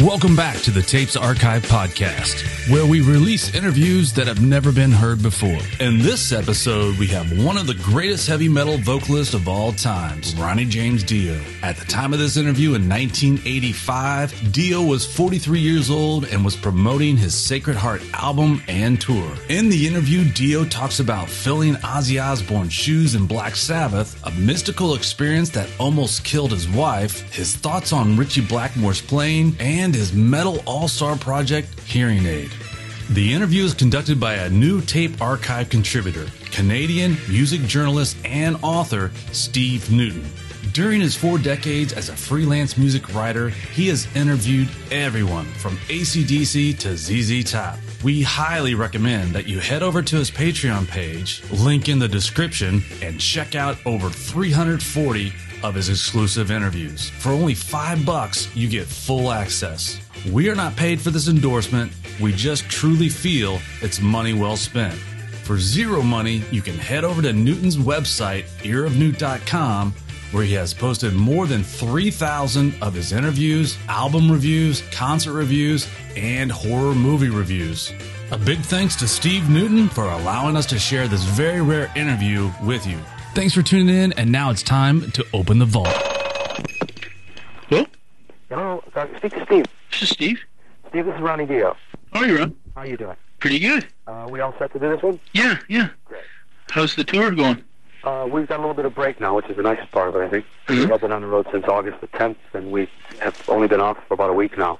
Welcome back to the Tapes Archive podcast, where we release interviews that have never been heard before. In this episode, we have one of the greatest heavy metal vocalists of all times, Ronnie James Dio. At the time of this interview in 1985, Dio was 43 years old and was promoting his Sacred Heart album and tour. In the interview, Dio talks about filling Ozzy Osbourne's shoes in Black Sabbath, a mystical experience that almost killed his wife, his thoughts on Ritchie Blackmore's playing, and his metal all star project, Hear 'n Aid. The interview is conducted by a new tape archive contributor, Canadian music journalist and author Steve Newton. During his four decades as a freelance music writer, he has interviewed everyone from AC/DC to ZZ Top. We highly recommend that you head over to his Patreon page, link in the description, and check out over 340 of his exclusive interviews. For only five bucks, you get full access. We are not paid for this endorsement, we just truly feel it's money well spent. For zero money, you can head over to Newton's website, earofnewt.com, where he has posted more than 3,000 of his interviews, album reviews, concert reviews, and horror movie reviews. A big thanks to Steve Newton for allowing us to share this very rare interview with you. Thanks for tuning in, and now it's time to open the vault. Hello? Hello, uh, speak to Steve. This is Steve. Steve, this is Ronnie Dio. How are you, Ron? How are you doing? Pretty good. Uh, we all set to do this one? Yeah, yeah. Great. How's the tour going? Uh, we've got a little bit of break now, which is the nicest part of it, I think. Mhm. We've been on the road since August the 10th, and we have only been off for about a week now.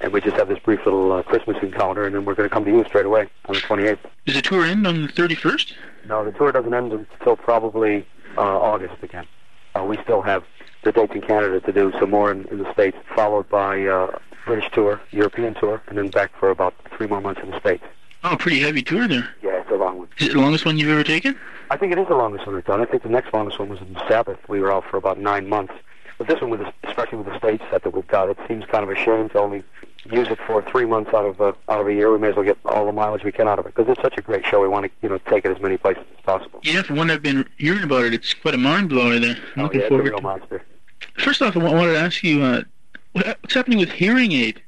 And we just have this brief little uh, Christmas encounter, and then we're going to come to you straight away on the 28th. Does the tour end on the 31st? No, the tour doesn't end until probably uh, August again. Uh, we still have the dates in Canada to do, some more in, in the States, followed by uh, British tour, European tour, and then back for about three more months in the States. Oh, pretty heavy tour there. Yeah, it's a long one. Is it the longest one you've ever taken? I think it is the longest one we've done. I think the next longest one was in Sabbath. We were out for about nine months. But this one, with the, especially with the stage set that we've got, it seems kind of a shame to only use it for three months out of uh, out of a year. We may as well get all the mileage we can out of it because it's such a great show. We want to you know take it as many places as possible. Yeah, from what I've been hearing about it, it's quite a mind blower there. I'm Oh, looking yeah, it's a forward real to monster. First off, I wa- wanted to ask you, uh, what's happening with Hear 'n Aid?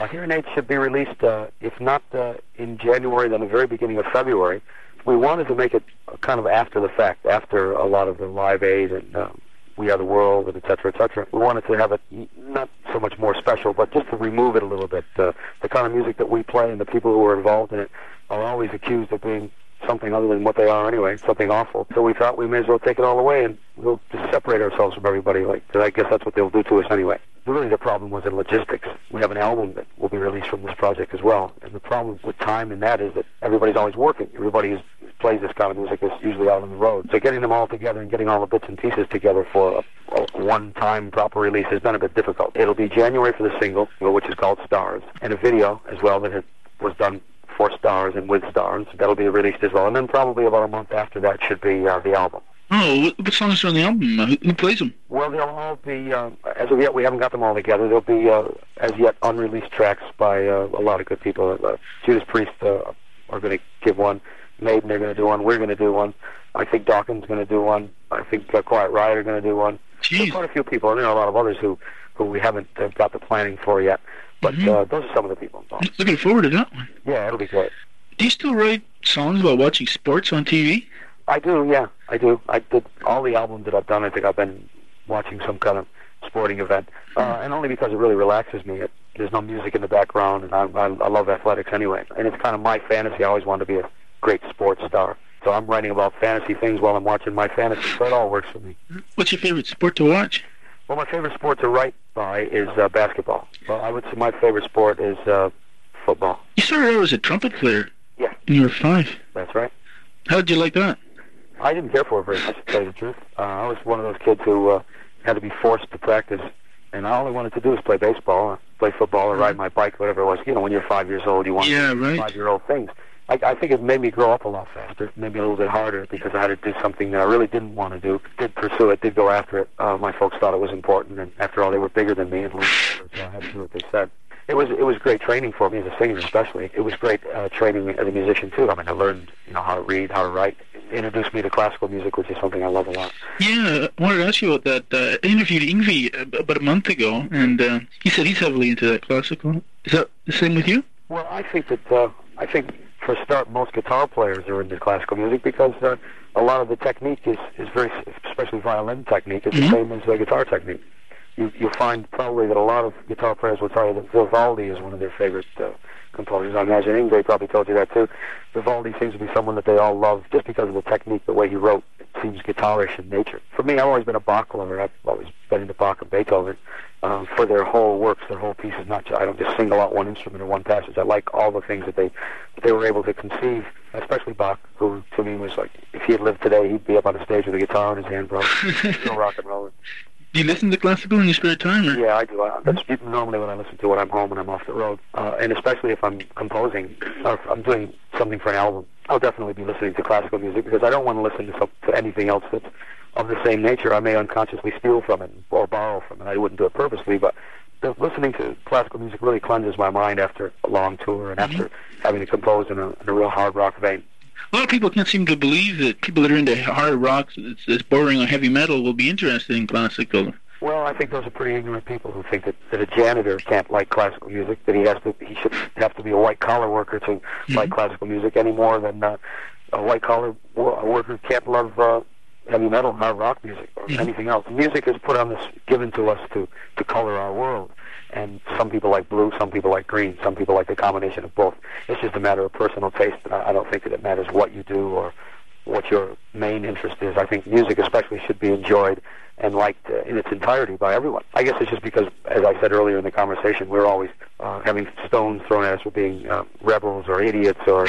Uh, Hear 'n Aid should be released, uh, if not uh, in January, then the very beginning of February. We wanted to make it kind of after the fact, after a lot of the Live Aid and um, We Are the World, and et cetera, et cetera. We wanted to have it not so much more special, but just to remove it a little bit. Uh, the kind of music that we play and the people who are involved in it are always accused of being something other than what they are anyway, something awful. So we thought we may as well take it all away and we'll just separate ourselves from everybody. Like, I guess that's what they'll do to us anyway. Really, the problem was in logistics. We have an album that will be released from this project as well, and the problem with time in that is that everybody's always working. Everybody who plays this kind of music is usually out on the road. So getting them all together and getting all the bits and pieces together for a, a one-time proper release has been a bit difficult. It'll be January for the single, which is called Stars, and a video as well that has, was done for stars and with stars. That'll be released as well. And then probably about a month after that should be uh, the album. Oh, what, songs are on the album? Uh, who, who plays them? Well, they'll all be, uh, as of yet, we haven't got them all together. There'll be, uh, as yet, unreleased tracks by uh, a lot of good people. Uh, Judas Priest uh, are going to give one. Maiden are going to do one. We're going to do one. I think Dawkins is going to do one. I think uh, Quiet Riot are going to do one. There's quite a few people, and there are a lot of others who, who we haven't uh, got the planning for yet. But Mhm. uh, those are some of the people involved. Looking forward to that one. Yeah, it'll be great. Do you still write songs about watching sports on TV? I do, yeah, I do. I did all the albums that I've done. I think I've been watching some kind of sporting event, uh, and only because it really relaxes me. It, there's no music in the background, and I, I, I love athletics anyway. And it's kind of my fantasy. I always wanted to be a great sports star, so I'm writing about fantasy things while I'm watching my fantasy. So it all works for me. What's your favorite sport to watch? Well, my favorite sport to write by is uh, basketball. Well, I would say my favorite sport is uh, football. You started out as a trumpet player. Yeah. When you were five. That's right. How did you like that? I didn't care for it very much, to tell you the truth. Uh, I was one of those kids who uh, had to be forced to practice, and all I wanted to do was play baseball, or play football, or ride my bike, whatever it was. You know, when you're five years old, you want Yeah, right. five-year-old things. I, I think it made me grow up a lot faster, maybe a little bit harder, because I had to do something that I really didn't want to do. Did pursue it, did go after it. Uh, my folks thought it was important, and after all, they were bigger than me, and so I had to do what they said. it was it was great training for me as a singer, especially. It was great uh, training as a musician too. I mean, I learned you know how to read, how to write. It introduced me to classical music, which is something I love a lot. Yeah, I wanted to ask you about that. Uh, I interviewed Yngwie about a month ago, and uh, he said he's heavily into that classical. Is that the same with you? Well, I think that uh, I think for a start, most guitar players are into classical music because uh, a lot of the technique is is very, especially violin technique, is Mhm. the same as the guitar technique. You you'll find probably that a lot of guitar players will tell you that Vivaldi is one of their favorite uh, composers. I imagine Yngwie probably told you that too. Vivaldi seems to be someone that they all love just because of the technique, the way he wrote. Seems guitarish in nature. For me, I've always been a Bach lover. I've always been into Bach and Beethoven um, for their whole works, their whole pieces. Not just, I don't just single out one instrument or one passage. I like all the things that they that they were able to conceive. Especially Bach, who to me was like, if he had lived today, he'd be up on a stage with a guitar in his hand, bro, still rock and rolling. Do you listen to classical in your spare time? Or? Yeah, I do. I, that's normally what I listen to when I'm home and I'm off the road, uh, and especially if I'm composing or if I'm doing something for an album. I'll definitely be listening to classical music because I don't want to listen to, some, to anything else that's of the same nature. I may unconsciously steal from it or borrow from it. I wouldn't do it purposely, but the, listening to classical music really cleanses my mind after a long tour and after having to compose in a, in a real hard rock vein. A lot of people can't seem to believe that people that are into hard rock, that's, that's bordering on heavy metal, will be interested in classical. Well, I think those are pretty ignorant people who think that, that a janitor can't like classical music, that he has to he should have to be a white collar worker to like classical music any more than uh, a white collar wo- worker can't love uh, heavy metal, hard rock music, or Mhm. anything else. Music is put on this, given to us to to color our world. And some people like blue, some people like green, some people like the combination of both. It's just a matter of personal taste, and I, I don't think that it matters what you do or what your main interest is. I think music, especially, should be enjoyed and liked uh, in its entirety by everyone. I guess it's just because, as I said earlier in the conversation, we're always uh, having stones thrown at us for being uh, rebels or idiots or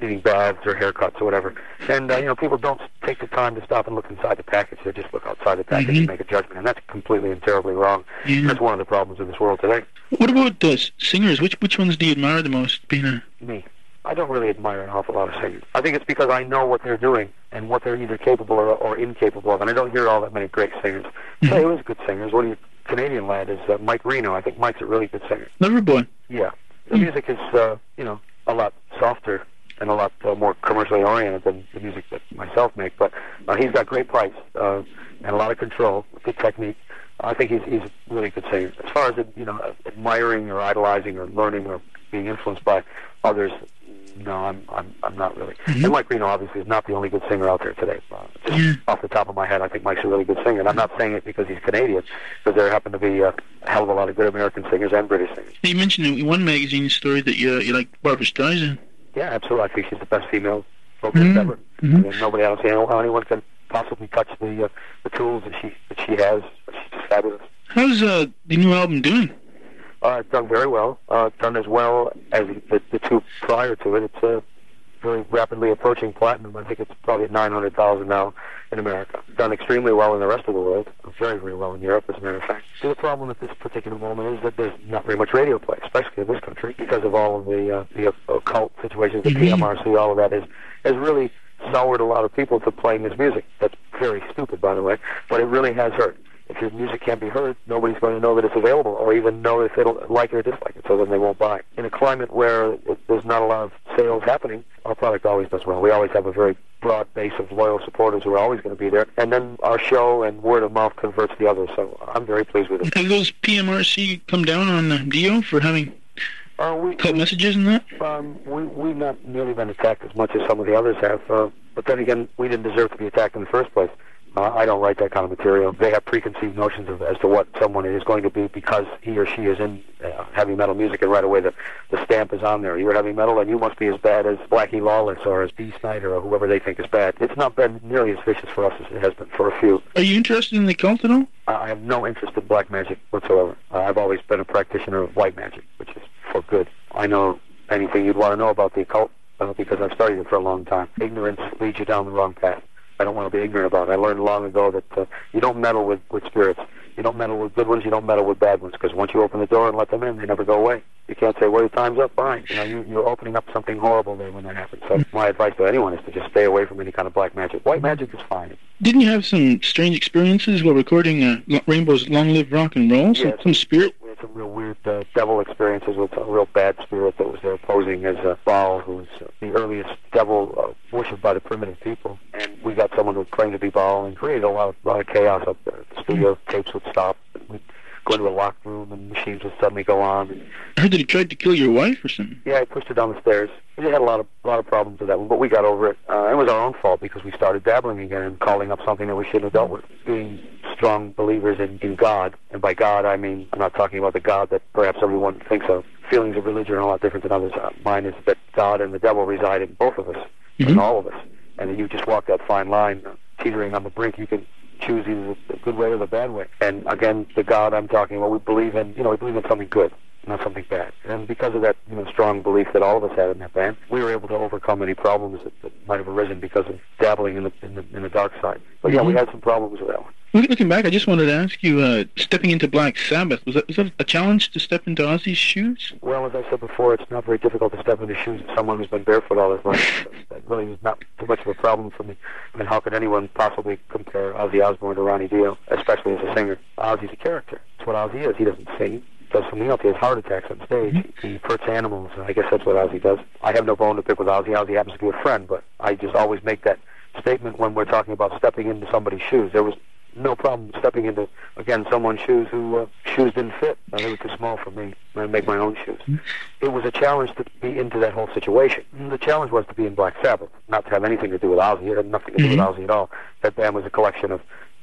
needing baths or haircuts or whatever. And uh, you know, people don't take the time to stop and look inside the package. They just look outside the package Mhm. and make a judgment, and that's completely and terribly wrong. Yeah. That's one of the problems in this world today. What about uh, singers? Which which ones do you admire the most? Being a me. I don't really admire an awful lot of singers. I think it's because I know what they're doing and what they're either capable or, or incapable of, and I don't hear all that many great singers. Mhm. Say, who's good singers? What do you? Canadian lad is uh, Mike Reno. I think Mike's a really good singer. Loverboy. Yeah, the Mm. music is uh, you know a lot softer and a lot uh, more commercially oriented than the music that myself make. But uh, he's got great pipes uh, and a lot of control, good technique. I think he's he's a really good singer. As far as you know, admiring or idolizing or learning or being influenced by others, no, I'm I'm I'm not really. Mhm. And Mike Reno obviously is not the only good singer out there today. Uh, just Yeah. off the top of my head, I think Mike's a really good singer. And I'm not saying it because he's Canadian, because there happen to be a hell of a lot of good American singers and British singers. You mentioned in one magazine story that you you like Barbra Streisand. Yeah, absolutely. I think she's the best female vocalist Mhm. ever. Mhm. And nobody, I don't see anyone can possibly touch the uh, the tools that she that she has. She's just fabulous. How's uh, the new album doing? Uh, it's done very well. Uh, done as well as the, the two prior to it. It's uh, very rapidly approaching platinum. I think it's probably at 900,000 now in America. Done extremely well in the rest of the world. Very, very well in Europe, as a matter of fact. So the problem at this particular moment is that there's not very much radio play, especially in this country, because of all of the uh, the occult situations, the Mhm. PMRC, all of that is has really soured a lot of people to playing this music. That's very stupid, by the way, but it really has hurt. If your music can't be heard, nobody's going to know that it's available, or even know if they'll like it or dislike it. So then they won't buy. In a climate where there's not a lot of sales happening, our product always does well. We always have a very broad base of loyal supporters who are always going to be there, and then our show and word of mouth converts the others. So I'm very pleased with it. Have those PMRC come down on uh, Dio for having Uh, we, cut messages and that? Um, we, we've not nearly been attacked as much as some of the others have. Uh, but then again, we didn't deserve to be attacked in the first place. Uh, I don't write that kind of material. They have preconceived notions of as to what someone is going to be because he or she is in uh, heavy metal music, and right away the, the stamp is on there. You're heavy metal, and you must be as bad as Blackie Lawless or as Dee Snider or whoever they think is bad. It's not been nearly as vicious for us as it has been for a few. Are you interested in the cult at all? I I have no interest in black magic whatsoever. Uh, I've always been a practitioner of white magic, which is for good. I know anything you'd want to know about the occult uh, because I've studied it for a long time. Ignorance leads you down the wrong path. I don't want to be ignorant about it. I learned long ago that uh, you don't meddle with, with spirits. You don't meddle with good ones. You don't meddle with bad ones because once you open the door and let them in, they never go away. You can't say, well, your time's up, fine. You know, you, you're opening up something horrible there when that happens. So my advice to anyone is to just stay away from any kind of black magic. White magic is fine. Didn't you have some strange experiences while recording uh, Rainbow's "Long Live Rock and Roll"? Some, Yes. some spirit. We had some real weird weird uh, devil experiences with a real bad spirit that was there posing as a Baal, who was uh, the earliest devil uh, worshipped by the primitive people. And we got someone who claimed to be Baal and created a lot of, lot of chaos up there. The studio tapes would stop. We'd go into a locked room and machines would suddenly go on. I heard that he tried to kill your wife or something. yeah, I pushed her down the stairs. We had a lot of a lot of problems with that one, but we got over it. Uh, it was our own fault because we started dabbling again and calling up something that we shouldn't have dealt with. Being strong believers in, in God, and by God I mean I'm not talking about the God that perhaps everyone thinks of. Feelings of religion are a lot different than others. Uh, mine is that God and the devil reside in both of us, in Mhm. all of us, and you just walk that fine line, teetering on the brink. You can choose either the good way or the bad way. And again, the God I'm talking about, we believe in. You know, we believe in something good not something bad. And because of that, you know, strong belief that all of us had in that band, we were able to overcome any problems that, that might have arisen because of dabbling in the in the, in the dark side. But yeah, we Mhm. had some problems with that one. Look- Looking back, I just wanted to ask you, uh, stepping into Black Sabbath, was that, was that a challenge to step into Ozzy's shoes? Well, as I said before, it's not very difficult to step into the shoes of someone who's been barefoot all his life. that really was not too much of a problem for me. I mean, how could anyone possibly compare Ozzy Osbourne to Ronnie Dio, especially as a singer? Ozzy's a character. That's what Ozzy is. He doesn't sing. Does something else. He has heart attacks on stage. He hurts animals. I guess that's what Ozzy does. I have no bone to pick with Ozzy. Ozzy happens to be a friend, but I just always make that statement when we're talking about stepping into somebody's shoes. There was no problem stepping into again someone's shoes who uh, shoes didn't fit. Uh, they were too small for me. I make my own shoes. It was a challenge to be into that whole situation. And the challenge was to be in Black Sabbath, not to have anything to do with Ozzy. It had nothing to do with Mhm. Ozzy at all. That band was a collection of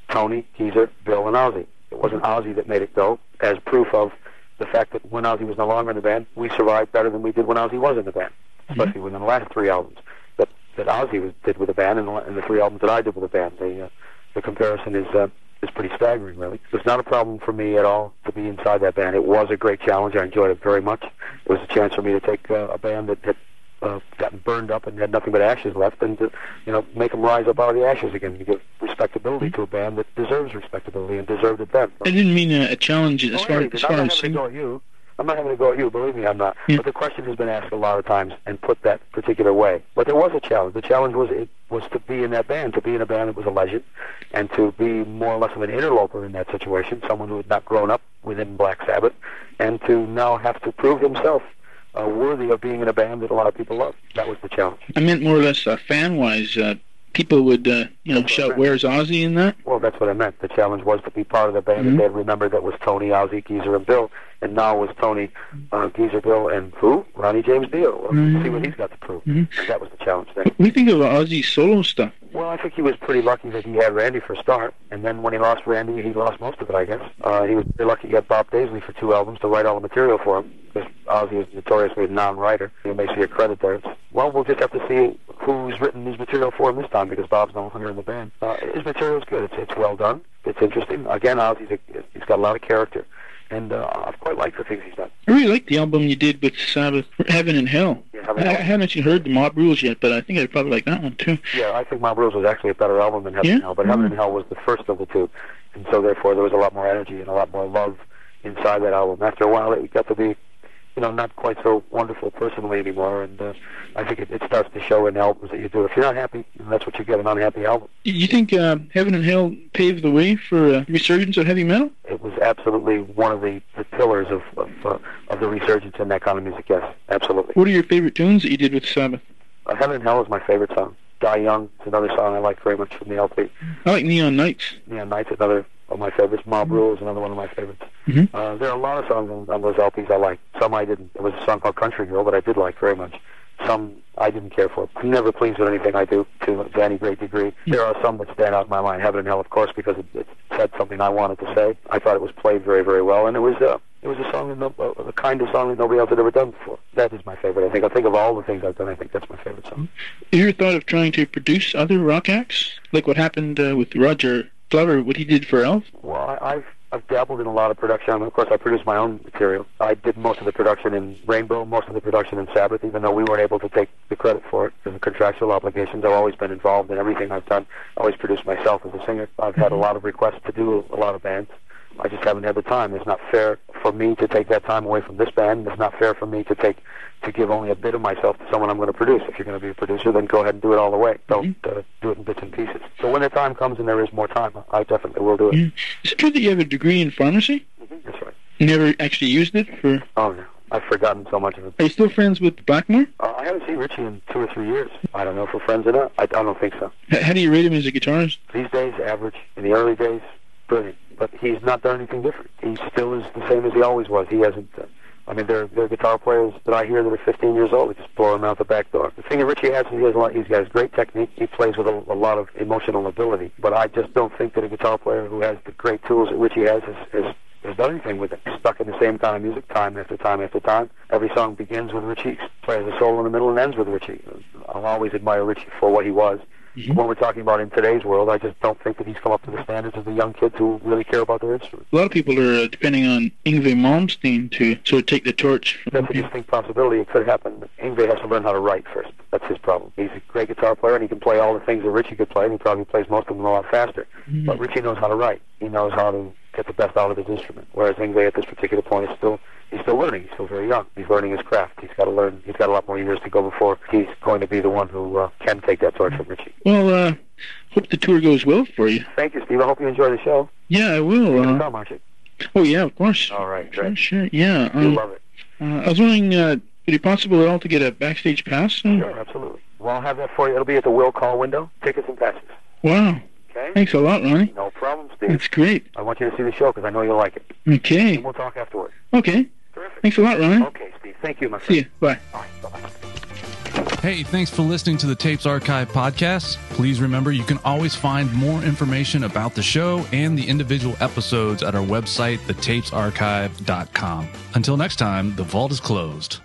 Tony, Geezer, Bill, and Ozzy. It wasn't Ozzy that made it go, as proof of the fact that when Ozzy was no longer in the band, we survived better than we did when Ozzy was in the band, especially within the last three albums that that Ozzy was, did with the band, and the, and the three albums that I did with the band. The uh, the comparison is uh, is pretty staggering, really. It's not a problem for me at all to be inside that band. It was a great challenge. I enjoyed it very much. It was a chance for me to take uh, a band that had uh, gotten burned up and had nothing but ashes left, and to you know make them rise up out of the ashes again. To give respectability to a band that deserves respectability and deserved it then. I didn't mean a, a challenge as Oh, far yeah, as I'm far as having to go singing. I'm not having to go at you. Believe me, I'm not. Yeah. But the question has been asked a lot of times and put that particular way. But there was a challenge. The challenge was it was to be in that band, to be in a band that was a legend, and to be more or less of an interloper in that situation, someone who had not grown up within Black Sabbath, and to now have to prove himself uh, worthy of being in a band that a lot of people love. That was the challenge. I meant more or less uh, fan-wise. Uh, people would, uh, you know, That's shout, "Where's Ozzy?" in that. Well, that's what I meant. The challenge was to be part of the band Mhm. that they remembered that was Tony, Ozzy, Geezer, and Bill, and now was Tony, uh, Geezer, Bill, and who? Ronnie James Dio. Well, Mhm. See what he's got to prove. Mhm. That was the challenge do you think of Ozzy's solo stuff? Well, I think he was pretty lucky that he had Randy for a start, and then when he lost Randy, he lost most of it, I guess. Uh, he was very lucky he had Bob Daisley for two albums to write all the material for him, because Ozzy is notoriously a non-writer. You may see a credit there. Well, we'll just have to see who's written his material for him this time, because Bob's no longer in the band. Uh, his material's good. It's, it's well done. It's interesting. Again, Ozzy's a, he's got a lot of character, and uh, I've quite liked the things he's done. I really liked the album you did with Sabbath, Heaven and Hell. Yeah, I, Heaven I haven't actually heard the Mob Rules yet, but I think I'd probably like that one too. Yeah, I think Mob Rules was actually a better album than Heaven Yeah? and Hell, but Heaven Mm. and Hell was the first of the two, and so therefore there was a lot more energy and a lot more love inside that album. After a while, it got to be, you know, not quite so wonderful personally anymore, and uh, I think it, it starts to show in albums that you do. If you're not happy, that's what you get—an unhappy album. You think uh, Heaven and Hell paved the way for uh, resurgence of heavy metal? Absolutely one of the, the pillars of of, uh, of the resurgence in that kind of music. Yes, absolutely. What are your favorite tunes that you did with Sabbath? Uh, Heaven and Hell is my favorite song. Die Young is another song I like very much from the LP. I like Neon Nights. Yeah, Night's another of my favorites. Mob Rule is another one of my favorites. Mhm. Uh, there are a lot of songs on, on those LPs I like. Some I didn't. There was a song called Country Girl that I did like very much. Some I didn't care for. I'm never pleased with anything I do to, to any great degree. There are some that stand out in my mind. Heaven and Hell, of course, because it, it said something I wanted to say. I thought it was played very, very well, and it was uh, it was a song, that no, uh, the kind of song that nobody else had ever done before. That is my favorite. I think. I think of all the things I've done. I think that's my favorite song. Have you ever thought of trying to produce other rock acts? Like what happened uh, with Roger Glover, what he did for Elf? Well, I, I've I've dabbled in a lot of production. Of course, I produce my own material. I did most of the production in Rainbow, most of the production in Sabbath, even though we weren't able to take the credit for it because of contractual obligations. I've always been involved in everything I've done. I always produced myself as a singer. I've had a mm-hmm. lot of requests to do a lot of bands. I just haven't had the time. It's not fair for me to take that time away from this band. It's not fair for me to take to give only a bit of myself to someone I'm going to produce. If you're going to be a producer, then go ahead and do it all the way. Don't uh, do it in bits and pieces. So when the time comes and there is more time, I definitely will do it. Yeah. Is it true that you have a degree in pharmacy? Mhm, That's right. You never actually used it for. Oh no, I've forgotten so much of it. Are you still friends with Blackmore? Uh, I haven't seen Ritchie in two or three years. I don't know if we're friends or not. I, I don't think so. How do you rate him as a guitarist? These days, average. In the early days, brilliant. But he's not done anything different. He still is the same as he always was. He hasn't. Uh, I mean, there, there are guitar players that I hear that are 15 years old that just blow him out the back door. The thing that Ritchie has is he has a lot. He's got great technique. He plays with a, a lot of emotional ability. But I just don't think that a guitar player who has the great tools that Ritchie has has, has, has done anything with it. Stuck in the same kind of music time after time after time. Every song begins with Ritchie, plays a solo in the middle, and ends with Ritchie. I'll always admire Ritchie for what he was. Mhm. When we're talking about in today's world, I just don't think that he's come up to the standards of the young kids who really care about their instrument. A lot of people are uh, depending on Yngwie Malmsteen to sort of take the torch That's a distinct possibility. It could happen. Ingve has to learn how to write first. That's his problem. He's a great guitar player, and he can play all the things that Ritchie could play, and he probably plays most of them a lot faster. Mhm. But Ritchie knows how to write. He knows how to get the best out of his instrument. Whereas Yngwie, at this particular point, is still he's still learning. He's still very young. He's learning his craft. He's got to learn. He's got a lot more years to go before he's going to be the one who uh, can take that torch from Ritchie. Well, uh, hope the tour goes well for you. Thank you, Steve. I hope you enjoy the show. Yeah, I will. Uh, come, aren't you? oh, yeah, of course. All right, Sure, great. sure. Yeah. You Um, love it. uh, I was wondering, uh, would it be possible at all to get a backstage pass? Sure, absolutely. Well, I'll have that for you. It'll be at the will call window. Tickets and passes. Wow. Okay? Thanks a lot, Ronnie. No problem, Steve. That's great. I want you to see the show because I know you'll like it. Okay. And we'll talk afterwards. Okay. Terrific. Thanks a lot, Ronnie. Okay, Steve. Thank you, my friend. See you. Bye. All right, bye-bye. Hey, thanks for listening to the Tapes Archive podcast. Please remember you can always find more information about the show and the individual episodes at our website, thetapesarchive.com. Until next time, the vault is closed.